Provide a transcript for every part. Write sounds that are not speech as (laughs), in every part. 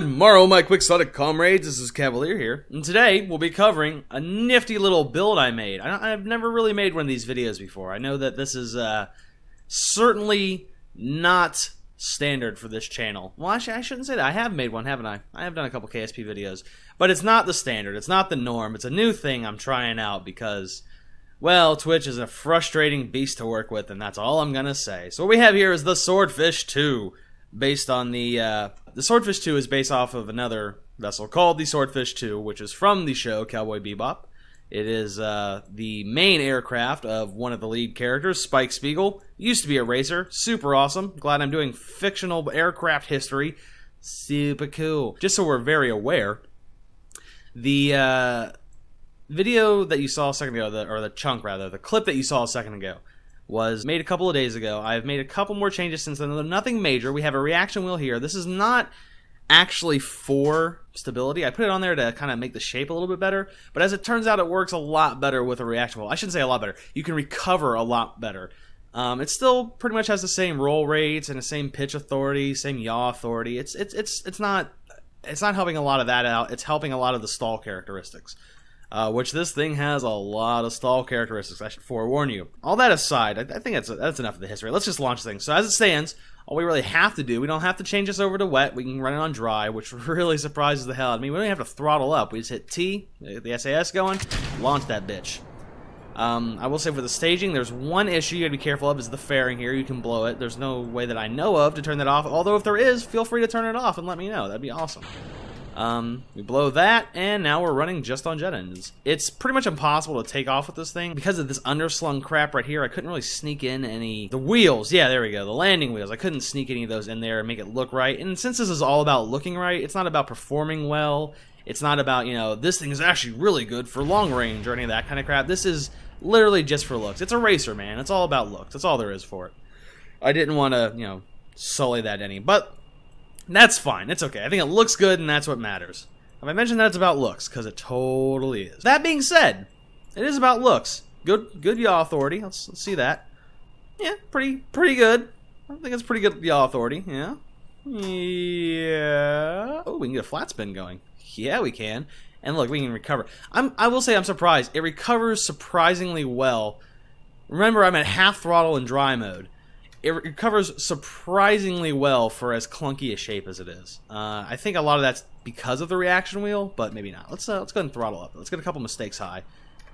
Good morrow, my quixotic comrades. This is Khavalier here, and today we'll be covering a nifty little build I made. I, have never really made one of these videos before. I know that this is uh, certainly not standard for this channel. Well, actually, I shouldn't say that. I have made one, haven't I? I have done a couple KSP videos, but it's not the standard. It's not the norm. It's a new thing I'm trying out because, well, Twitch is a frustrating beast to work with, and that's all I'm gonna say. So what we have here is the Swordfish 2 based on the uh, the Swordfish 2 is based off of another vessel called the Swordfish 2, which is from the show Cowboy Bebop. It is uh, the main aircraft of one of the lead characters, Spike Spiegel. Used to be a racer, super awesome. Glad I'm doing fictional aircraft history. Super cool. Just so we're very aware, the uh, video that you saw a second ago, the, or the chunk rather, the clip that you saw a second ago, was made a couple of days ago. I've made a couple more changes since then. Nothing major. We have a reaction wheel here. This is not actually for stability. I put it on there to kind of make the shape a little bit better, but as it turns out, it works a lot better with a reaction wheel. I shouldn't say a lot better. You can recover a lot better. Um, it still pretty much has the same roll rates and the same pitch authority, same yaw authority. It's it's it's it's not it's not helping a lot of that out. It's helping a lot of the stall characteristics. Uh, which this thing has a lot of stall characteristics. I should forewarn you. All that aside, I, I think that's that's enough of the history. Let's just launch things. So as it stands, all we really have to do, we don't have to change this over to wet. We can run it on dry, which (laughs) really surprises the hell out of me. We don't even have to throttle up. We just hit T, the SAS going, launch that bitch. Um, I will say for the staging, there's one issue you gotta be careful of is the fairing here. You can blow it. There's no way that I know of to turn that off. Although if there is, feel free to turn it off and let me know. That'd be awesome. Um, we blow that, and now we're running just on jet engines. It's pretty much impossible to take off with this thing. Because of this underslung crap right here, I couldn't really sneak in any... The wheels, yeah, there we go, the landing wheels. I couldn't sneak any of those in there and make it look right. And since this is all about looking right, it's not about performing well. It's not about, you know, this thing is actually really good for long range or any of that kind of crap. This is literally just for looks. It's a racer, man. It's all about looks. That's all there is for it. I didn't want to, you know, sully that any. But that's fine. It's okay. I think it looks good, and that's what matters. Have I mentioned that it's about looks? Because it totally is. That being said, it is about looks. Good, good yaw authority. Let's, let's see that. Yeah, pretty, pretty good. I think it's pretty good yaw authority. Yeah, yeah. Oh, we can get a flat spin going. Yeah, we can. And look, we can recover. I'm, I will say I'm surprised. It recovers surprisingly well. Remember, I'm at half throttle in dry mode it recovers surprisingly well for as clunky a shape as it is. Uh, I think a lot of that's because of the reaction wheel, but maybe not. Let's uh, let's go ahead and throttle up. Let's get a couple mistakes high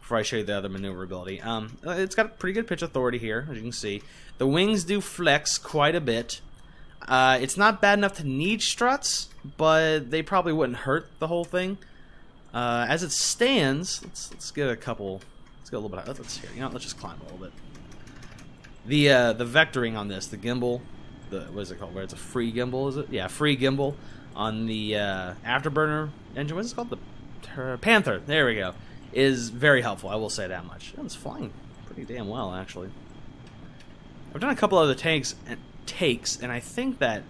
before I show you the other maneuverability. Um, it's got a pretty good pitch authority here, as you can see. The wings do flex quite a bit. Uh, it's not bad enough to need struts, but they probably wouldn't hurt the whole thing. Uh, as it stands, let's let's get a couple. Let's get a little bit. Let's here. You know, let's just climb a little bit. The uh, the vectoring on this, the gimbal, the what is it called? Where it's a free gimbal, is it? Yeah, free gimbal on the uh, afterburner engine. What's it called? The Panther. There we go. Is very helpful. I will say that much. it's flying pretty damn well, actually. I've done a couple other tanks and takes, and I think that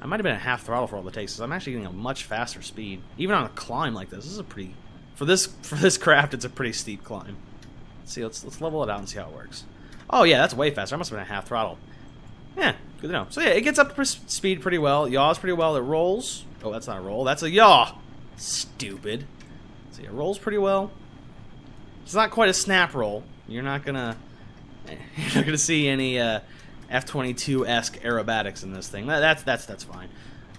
I might have been at half throttle for all the takes. I'm actually getting a much faster speed, even on a climb like this. This is a pretty for this (laughs) for this craft. It's a pretty steep climb. Let's see, let's let's level it out and see how it works. Oh, yeah, that's way faster. I must have been at half throttle. Yeah, good to know. So, yeah, it gets up to speed pretty well. Yaws pretty well. It rolls. Oh, that's not a roll. That's a yaw. Stupid. See, it rolls pretty well. It's not quite a snap roll. You're not gonna... (laughs) You're not gonna see any uh, F-22-esque aerobatics in this thing. That, that's, that's, that's fine.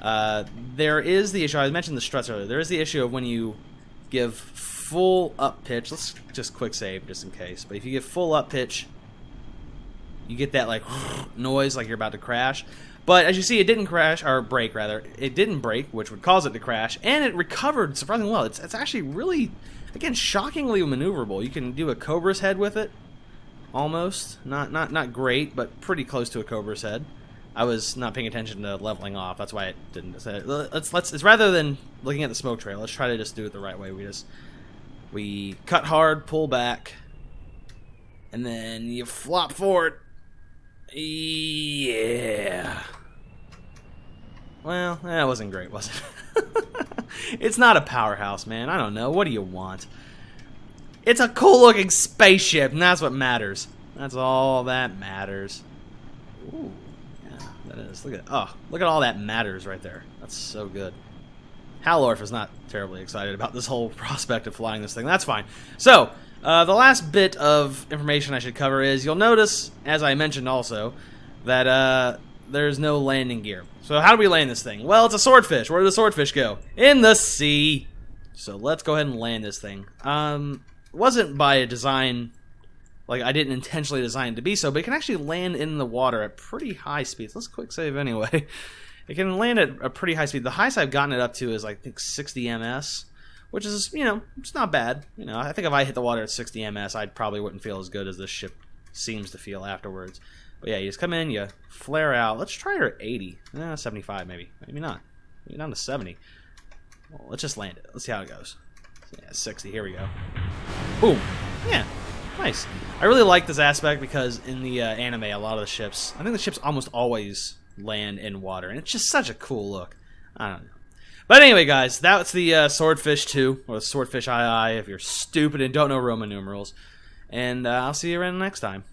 Uh, there is the issue... I mentioned the struts earlier. There is the issue of when you give full up pitch. Let's just quick save just in case. But if you give full up pitch you get that like (sighs) noise like you're about to crash. But as you see, it didn't crash, or break rather. It didn't break, which would cause it to crash, and it recovered surprisingly well. It's, it's actually really, again, shockingly maneuverable. You can do a Cobra's head with it, almost. Not not not great, but pretty close to a Cobra's head. I was not paying attention to leveling off. That's why it didn't. Let's let's. It's rather than looking at the smoke trail. Let's try to just do it the right way. We just we cut hard, pull back, and then you flop forward yeah. Well, that wasn't great, was it? (laughs) it's not a powerhouse, man. I don't know. What do you want? It's a cool looking spaceship, and that's what matters. That's all that matters. Ooh, yeah, that is. Look at oh, look at all that matters right there. That's so good. Halorf is not terribly excited about this whole (laughs) prospect of flying this thing. That's fine. So, uh, the last bit of information I should cover is you'll notice, as I mentioned also, that uh, there's no landing gear. So how do we land this thing? Well, it's a swordfish. Where do the swordfish go? In the sea. So let's go ahead and land this thing. Um, wasn't by a design, like I didn't intentionally design it to be so, but it can actually land in the water at pretty high speeds. Let's quick save anyway. (laughs) It can land at a pretty high speed. The highest I've gotten it up to is I think 60 ms which is you know it's not bad. You know, I think if I hit the water at 60 ms, I probably wouldn't feel as good as this ship seems to feel afterwards. But yeah, you just come in, you flare out. Let's try her at 80, eh, 75 maybe, maybe not, maybe down to 70. Well, let's just land it. Let's see how it goes. Yeah, 60. Here we go. Boom. Yeah, nice. I really like this aspect because in the uh, anime, a lot of the ships, I think the ships almost always land in water, and it's just such a cool look. I don't know. But anyway, guys, that's the uh, Swordfish 2, or Swordfish II if you're stupid and don't know Roman numerals. And uh, I'll see you around next time.